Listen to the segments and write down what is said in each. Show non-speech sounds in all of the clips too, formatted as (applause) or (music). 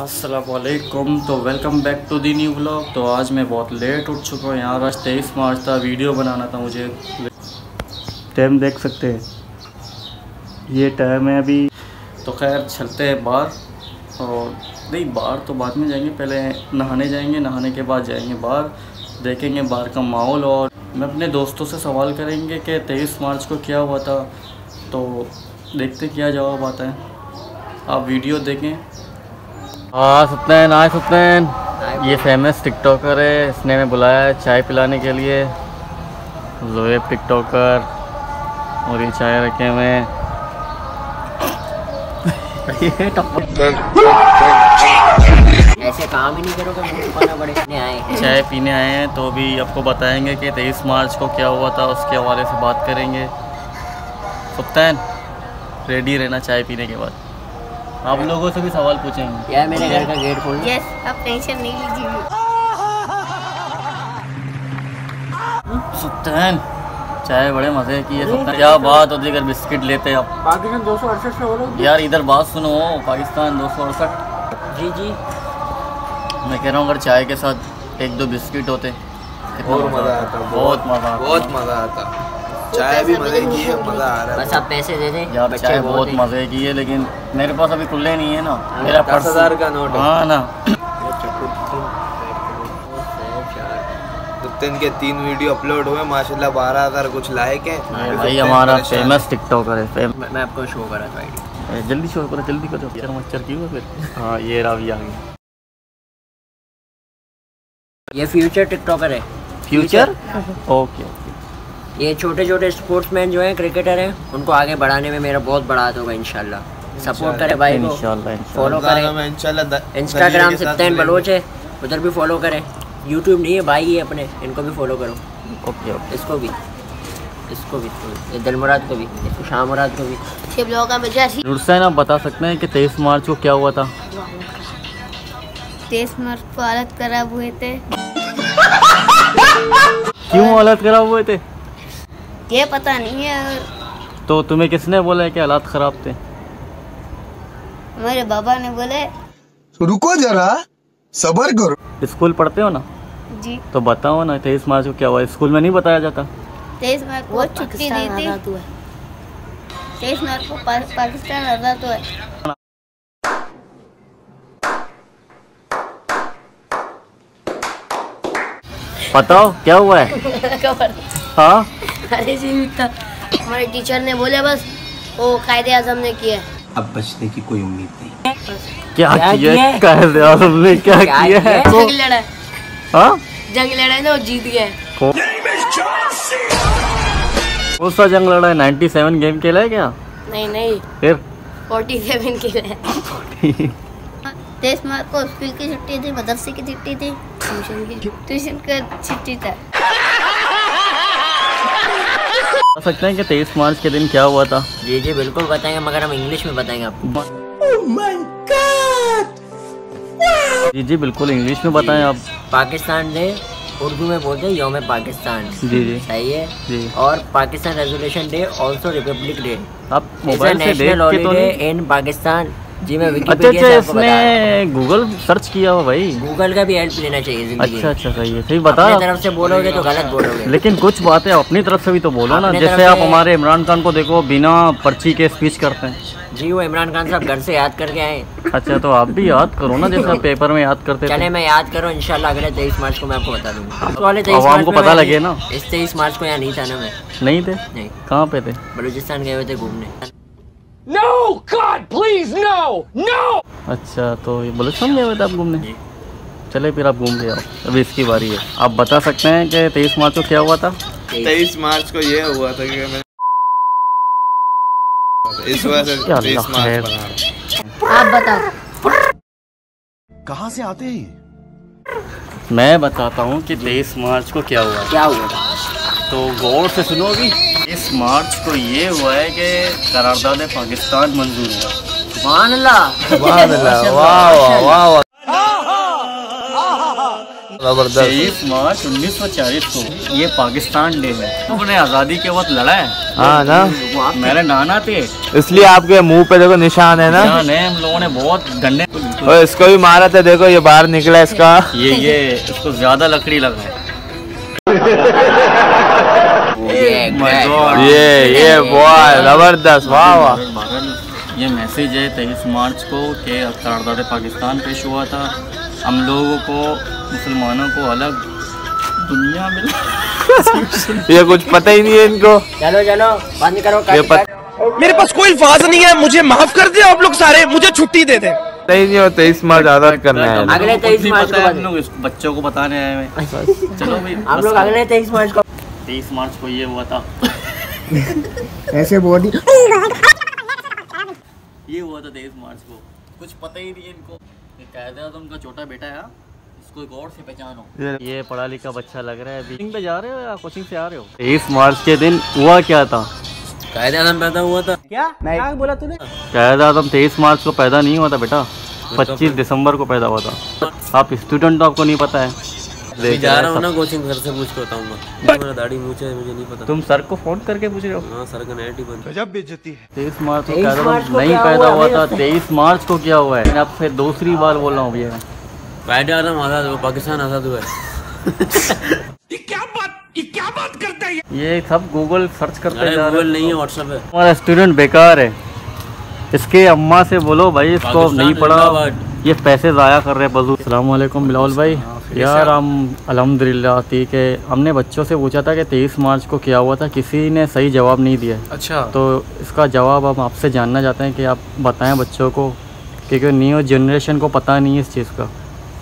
असलकुम तो welcome back to the new blog तो आज मैं बहुत लेट उठ चुका हूँ यहाँ आज तेईस मार्च था वीडियो बनाना था मुझे। टाइम देख सकते हैं। ये टाइम है अभी। तो खैर, चलते हैं बाहर। और नहीं, बाहर तो बाद में जाएँगे। पहले नहाने जाएँगे, नहाने के बाद जाएँगे बाहर। देखेंगे बाहर का माहौल और मैं अपने दोस्तों से सवाल करेंगे कि तेईस मार्च को क्या हुआ था। तो देखते क्या जवाब आता है। आप वीडियो देखें। हाँ सत्यन आए सत्यन ये फ़ेमस टिकटॉकर है। इसने हमें बुलाया है चाय पिलाने के लिए। जोएब टिकटॉकर और ये चाय रखे हुए ऐसे काम ही नहीं करोगे चाय पीने आए हैं तो अभी आपको बताएँगे कि तेईस मार्च को क्या हुआ था उसके हवाले से बात करेंगे। सप्तान रेडी रहना चाय पीने के बाद। आप लोगों से भी सवाल पूछेंगे। यार मेरे घर का गेट खोल। यस आप टेंशन नहीं लीजिए। सुल्तान चाय बड़े मज़े की है सुल्तान क्या बात होती अगर बिस्किट लेते आप। पाकिस्तान दो सौ अड़सठ से हो रहा यार इधर बात सुनो पाकिस्तान दो सौ अड़सठ। जी जी। मैं कह रहा हूँ अगर चाय के साथ एक दो बिस्किट होते और मज़ा आता। बहुत मज़ा आता। बहुत मज़ा आता। चाय भी मज़े की है मज़ा आ रहा बस है आप पैसे दे दे। यार चाय बहुत मज़े की है लेकिन मेरे पास अभी खुले नहीं है ना। मेरा दस हज़ार का नोट है। हाँ ना। दो तीन के तीन वीडियो अपलोड हुए माशाल्लाह बारह हज़ार कुछ लाइक है। हाँ, भाई हमारा फ़ेमस टिकटॉकर है मैं आपको शो करा था जल्दी शो करो जल्दी करो। मच्छर मच्छर क्यों है फिर? हाँ ये रावी आ गया ये फ्यूचर टिकटॉकर है। Future okay okay. ये छोटे छोटे स्पोर्ट्समैन जो हैं क्रिकेटर हैं उनको आगे बढ़ाने में मेरा बहुत बड़ा हाथ होगा इंशाल्लाह। सपोर्ट करें भाई को इंशाल्लाह इंशाल्लाह। फॉलो करें। इंस्टाग्राम से तैन बलोच है उधर भी फॉलो करें। यूट्यूब नहीं है भाई है अपने इनको भी फॉलो करो। Okay okay. इसको भी इसको भी ये दिलमुराद को भी इसको को भी। शिव लोगों का ऐसी नुरसैन आप बता सकते हैं कि तेईस मार्च को क्या हुआ था? तेईस मार्च को हालत खराब हुए थे। क्यों हालत खराब हुए थे? ये पता नहीं है। तो तुम्हें किसने बोला है कि हालात ख़राब थे? हमारे बाबा ने बोले। रुको जरा सबर करो। स्कूल पढ़ते हो ना? जी। तो बताओ ना तेईस मार्च को क्या हुआ? स्कूल में नहीं बताया जाता? तेईस मार्च को छुट्टी दी थी। तेईस मार्च को पाकिस्तान आज़ाद हुआ। बताओ क्या हुआ है? (laughs) खबर। हाँ अरे जी था हमारे टीचर ने बोले बस वो कायदे आज़म ने किया अब बचने की कोई उम्मीद नहीं। क्या क्या किया? किया? है है? कायदे आज़म ने क्या क्या किया? है जंग लड़ा। है। हाँ जंग लड़ा है ना वो जीत गया। है। कौन सा जंग लड़ा है? 97 गेम खेला है क्या? नहीं नहीं। फिर? फोर्टी सेवन के लिए तेईस मार्च को स्कूल की छुट्टी थी मदरसे की छुट्टी थी। ट्यूशन की ट्यूशन का छुट्टी था। बता सकते हैं कि तेईस मार्च के दिन क्या हुआ था? जी जी बिल्कुल बताएँगे मगर हम इंग्लिश में बताएँगे आपको। जी जी बिल्कुल इंग्लिश में बताएँ आप। पाकिस्तान ने उर्दू में बोलते हैं योम पाकिस्तान। जी जी। सही है। जी। और Pakistan resolution day also republic day आप मोबाइल से देख के तो नहीं इन पाकिस्तान जी मैं अच्छा अच्छा इसने गूगल सर्च किया हुआ भाई। गूगल का भी हेल्प लेना चाहिए ज़िंदगी अच्छा अच्छा सही है सही बता। अपनी तरफ़ से बोलोगे तो गलत बोलोगे। लेकिन कुछ बातें अपनी तरफ़ से भी तो बोलो ना जैसे आप हमारे इमरान खान को देखो बिना पर्ची के स्पीच करते हैं। जी वो इमरान खान साहब घर से याद करके आए। अच्छा तो आप भी याद करो ना जैसे पेपर में याद करते चले मैं याद करूँ इंशाल्लाह अगले तेईस मार्च को मैं आपको बता दूँगा। वाले आवाम को पता लगे ना। इस तेईस मार्च को यहाँ नहीं था ना मैं। नहीं थे? नहीं। कहाँ पे थे? बलूचिस्तान गए हुए थे घूमने। अच्छा तो ये बलुस्तान गए हुए थे आप घूमने? चले फिर आप घूम के आओ। अभी इसकी बारी है। आप बता सकते हैं कि तेईस मार्च को क्या हुआ था? तेईस मार्च को ये हुआ था कि मैं इस वजह से तेईस मार्च। आप बताओ। कहाँ से आते हैं मैं बताता हूँ कि तेईस मार्च को क्या हुआ क्या हुआ था? तो गौर से सुनो अभी। इस मार्च को ये हुआ है कि करारदाद पाकिस्तान मंजूर हुआ सुभान अल्लाह वाह वाह वाह वाह। तेईस मार्च उन्नीस सौ चालीस को ये पाकिस्तान डे है। उन्होंने आज़ादी के वक्त लड़ा है। हाँ ना। मेरे नाना थे। इसलिए आपके मुँह पे देखो निशान है ना। है हम लोगों ने बहुत डंडे और इसको भी मारा था देखो ये बाहर निकला इसका। ये ये इसको ज़्यादा लकड़ी लगा है। (laughs) My God. ये ये बहुत ज़बरदस्त वाह वाह ये मैसेज है तेईस मार्च को कि करारदाद पाकिस्तान पेश हुआ था। हम लोगों को मुसलमानों को अलग दुनिया मिला (laughs) ये कुछ पता ही नहीं है इनको। चलो चलो बंद करो ये पता। मेरे पास कोई अल्फाज नहीं है मुझे माफ़ कर दे आप लोग सारे मुझे छुट्टी दे दें। ही नहीं हो तेईस मार्च आज़ाद करना है। अगले तेईस मार्च को हम लोग बच्चों को बताने आए हैं। (laughs) चलो भाई हम लोग अगले तेईस मार्च को तेईस मार्च को ये हुआ था। ऐसे बॉडी ये हुआ था तेईस मार्च को। कुछ पता ही नहीं इनको। कायदे आज़म का छोटा बेटा है हाँ? इसको गौर से पहचानो। ये पढ़ा लिखा बच्चा लग रहा है कोचिंग पे जा रहे हो या कोचिंग से आ रहे हो? तेईस मार्च के दिन हुआ क्या था? कायदे आज़म पैदा हुआ था। क्या? क्या बोला तूने? कायदे आज़म तेईस मार्च को पैदा नहीं हुआ था बेटा। पच्चीस दिसंबर को पैदा हुआ था। आप स्टूडेंट तो आपको नहीं पता है। जा रहा हूँ ना कोचिंग घर से पूछ के बताऊँगा मेरा दाढ़ी मूछा है मुझे नहीं पता। तुम सर को फ़ोन करके पूछ रहे हो? हाँ सर का नेट ही बंद गजब बेइज्जती है। तेईस मार्च को 23 कायदे मार्च आज़म को नहीं क्या पैदा हुआ? था तो- तेईस मार्च को क्या हुआ है? मैं आपसे दूसरी बार बोल रहा हूँ भैया कायदे आज़म आज़ाद हुआ पाकिस्तान आज़ाद हुआ है। (laughs) ये सब गूगल सर्च करते जा रहे गूगल नहीं है व्हाट्सएप है। हमारा स्टूडेंट बेकार है। इसके अम्मा से बोलो भाई इसको नहीं पढ़ा। ये पैसे ज़ाया कर रहे हैं बजू। अलैक्म बिलावल भाई। यार हम अल्हम्दुलिल्लाह ठीक है। हमने बच्चों से पूछा था कि तेईस मार्च को क्या हुआ था किसी ने सही जवाब नहीं दिया। अच्छा। तो इसका जवाब हम आपसे जानना चाहते हैं कि आप बताएँ बच्चों को क्योंकि न्यू जनरेशन को पता नहीं है इस चीज़ का।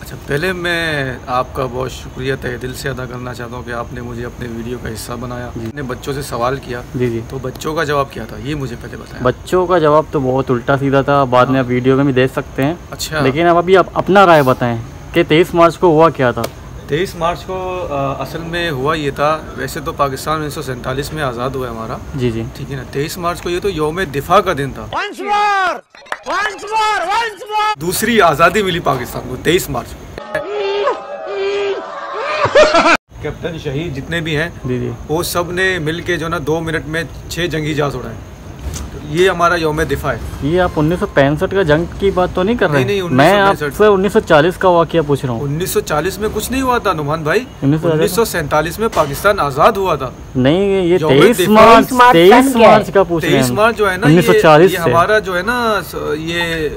अच्छा पहले मैं आपका बहुत शुक्रिया तहे दिल से अदा करना चाहता हूँ कि आपने मुझे अपने वीडियो का हिस्सा बनाया। अपने बच्चों से सवाल किया। जी जी। तो बच्चों का जवाब क्या था ये मुझे पहले बताया बच्चों का जवाब तो बहुत उल्टा सीधा था बाद में आप वीडियो में भी देख सकते हैं। अच्छा। लेकिन अब अभी आप अपना राय बताएँ। कि तेईस मार्च को हुआ क्या था? तेईस मार्च को अ, असल में हुआ ये था वैसे तो पाकिस्तान उन्नीस में आज़ाद हुआ है हमारा। जी जी। ठीक है ना तेईस मार्च को ये तो योम दिफा का दिन था। दूसरी आज़ादी मिली पाकिस्तान को तेईस मार्च को। कैप्टन शहीद जितने भी हैं जी जी। वो सबने मिल के जो ना दो मिनट में छः जंगी जहाज़ उड़ाए ये हमारा योम दिफा है। ये आप उन्नीस सौ पैंसठ का जंग की बात तो नहीं कर रहे नहीं, हैं? नहीं, मैं आपसे 1940 का वाकया पूछ रहा हूँ। 1940 में कुछ नहीं हुआ था नुमान भाई। 1940 उन्नीस में पाकिस्तान आज़ाद हुआ था। नहीं ये तेईस मार्च तेईस? मार्च का पूछ तेईस मार्च जो है ना उन्नीस सौ ये, ये हमारा जो है ना ये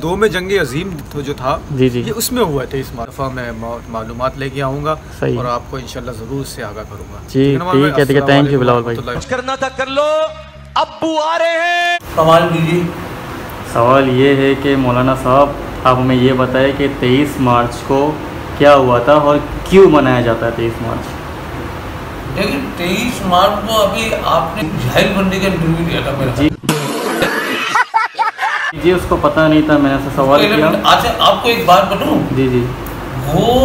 दो में जंग अजीम तो जो था जी जी ये उसमें हुआ है तेईस मार्च। मैं मालूम लेके आऊँगा। और आपको इनशाला ज़रूर से आगा करूँगा। जी? ठीक है, ठीक है, अस्सलाम thank बिलावल भाई। करना था कर लो। अब्बू आ रहे हैं। सवाल कीजिए। सवाल ये है कि मौलाना साहब आप हमें ये बताएँ कि तेईस मार्च को क्या हुआ था और क्यों मनाया जाता है तेईस मार्च? लेकिन तेईस मार्च को अभी आपने जाहिल बंदी का इंटरव्यू लिया था मेरा जी। जी उसको पता नहीं था मैंने ऐसा सवाल किया। अच्छा आपको एक बात बताऊँ? जी जी। वो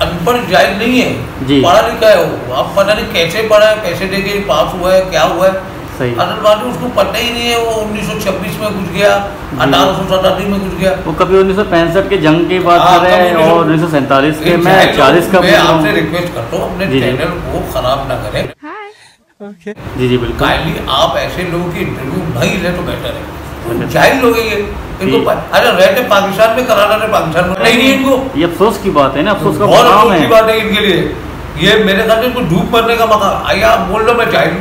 अनपढ़ जाहिल नहीं है? जी। पढ़ा लिखा है वो। आप पता नहीं कैसे पढ़ा है कैसे देखे पास हुआ है क्या हुआ है? बात है। उसको पता ही नहीं है वो 1926 में घुस गया अठारह सौ सतासी में घुस गया। वो कभी उन्नीस सौ पैंसठ के जंग की बात हाँ, कर रहे हैं और उन्नीस के मैं चालीस का मैं रहा आपसे रिक्वेस्ट करता हूँ अपने। चैनल को खराब ना करें। जी जी बिल्कुल। काइंडली आप ऐसे लोगों की इंटरव्यू नहीं ले तो बेटर है। अच्छा। जाहिल लोग हैं ये। इनको अरे रहते पाकिस्तान में कराना रहे पाकिस्तान में। नहीं इनको। ये अफसोस की बात है ना अफसोस का बहुत मुकाम अफसोस की है बात है इनके लिए। ये मेरे ख्याल से इनको डूब मरने का मौका आइए आप बोल लो मैं जाहिल।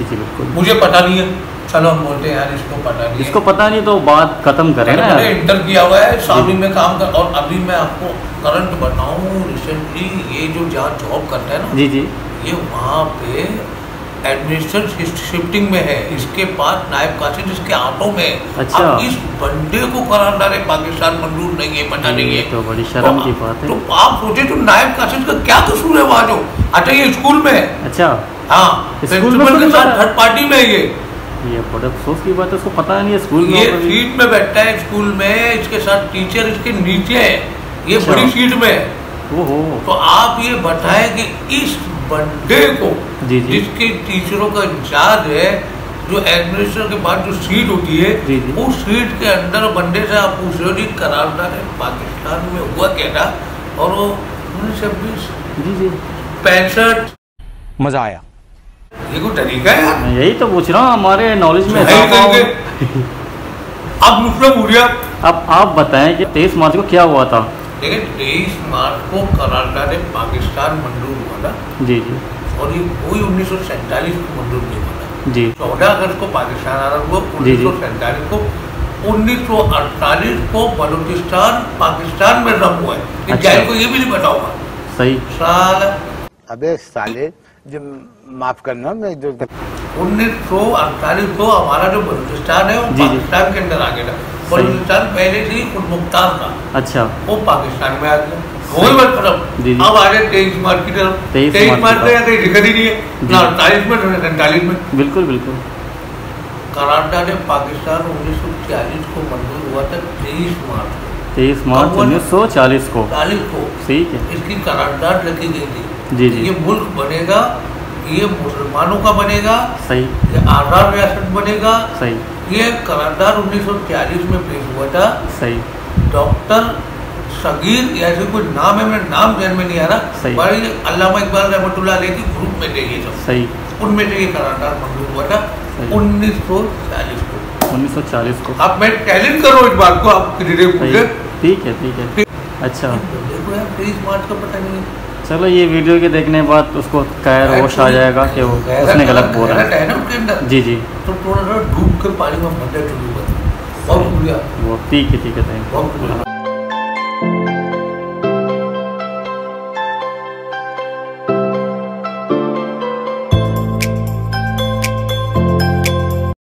जी जी बिल्कुल। मुझे पता नहीं है। चलो हम बोलते हैं यार इसको पता नहीं इसको पता नहीं तो बात खत्म करें ना मैंने इंटर किया हुआ है शामी में काम कर और अभी मैं आपको करंट बताऊँ रिसेंटली ये जो जहाँ जॉब करता है ना जी जी। ये वहाँ पे एडमिनिस्ट्रेशन शिफ्टिंग में है इसके पास नायब कासिम इसके हाथों में अच्छा। अब इस बंदे को करार डाले पाकिस्तान मंजूर नहीं है पता नहीं है। तो बड़ी शर्म की बात है। तो आप सोचे तो नायब कासिम का क्या कसूर है वहाँ जो? अच्छा ये स्कूल में है। अच्छा। हाँ प्रिंसिपल तो के साथ थर्ड पार्टी में है ये। ये बड़ा अफसोस की बात है उसको पता नहीं है स्कूल में ये सीट में बैठता है स्कूल में इसके साथ टीचर इसके नीचे है। ये अच्छा। बड़ी सीट में है। तो आप ये बताएँ कि इस बंदे को। जी, जी। जिसके टीचरों का इंचार्ज है जो एडमिनिस्ट्रेशन के बाद जो सीट होती है जी, जी। उस सीट के अंदर बंदे से आप पूछ रहे हो जी करारदाद है पाकिस्तान में हुआ क्या और वो उन्नीस छब्बीस जी जी। पैंसठ। मज़ा आया। ये कोई तरीका है यार? यही तो पूछ रहा हूँ हमारे नॉलेज में है हो। (laughs) अब पूछिए आप। अब आप बताएँ कि तेईस मार्च को क्या हुआ था? देखिए तेईस मार्च को करारदा ने पाकिस्तान मंजूर हुआ था। जी जी। और ये कोई उन्नीस सौ सैंतालीस को मंजूर नहीं हुआ था। जी। चौदह अगस्त को पाकिस्तान आरंभ हुआ उन्नीस सौ सैंतालीस को उन्नीस सौ अड़तालीस को बलूचिस्तान पाकिस्तान में रम हुआ है। अच्छा। को ये भी नहीं पता होगा। सही। साल अबे साले जो माफ़ करना मैं जो उन्नीस सौ अड़तालीस को हमारा जो बलूचिस्तान है वो। पाकिस्तान के अंदर आ गया था। बलूचिस्तान पहले से ही खुद मुख्तार था। अच्छा। वो पाकिस्तान में आ गया वही बात खत्म जी, जी। अब आ गए तेईस मार्च की तरफ़। तेईस मार्च की कहीं दिक्कत ही नहीं है। ना अड़तालीस में ना सैंतालीस में। बिल्कुल बिल्कुल। करारदा ने पाकिस्तान उन्नीस सौ छियालीस को मंजूर हुआ था तेईस मार्च तेईस मार्च उन्नीस सौ चालीस को। चालीस को। ठीक है। इसकी करारदाद रखी गई थी। जी, जी। ये मुल्क बनेगा ये मुसलमानों का बनेगा सही। ये आज़ाद रियासत बनेगा। सही। ये सौ छियालीस में पेश हुआ था। सही। डॉक्टर सगीर या ऐसे कोई नाम है मेरा नाम ध्यान में नहीं आ रहा। सही। बड़ी अल्लामा इकबाल रहमतुल्लाह अलैह की ग्रुप में थे ये सब। सही। उनमें से ये करारदाद मंजूर हुआ था सही। उन्नीस सौ चालीस को। उन्नीस सौ चालीस को। आप मैं टैलेंट करो इस बात को आप ठीक है ठीक है। अच्छा। देखो यार तेईस मार्च का पता नहीं चलो ये वीडियो के देखने के बाद उसको कैर होश आ जाएगा कि वो उसने गलत बोला। है जी जी। तो थोड़ा डूब कर पानी में मदद डूब बहुत बढ़िया वो ठीक है ठीक है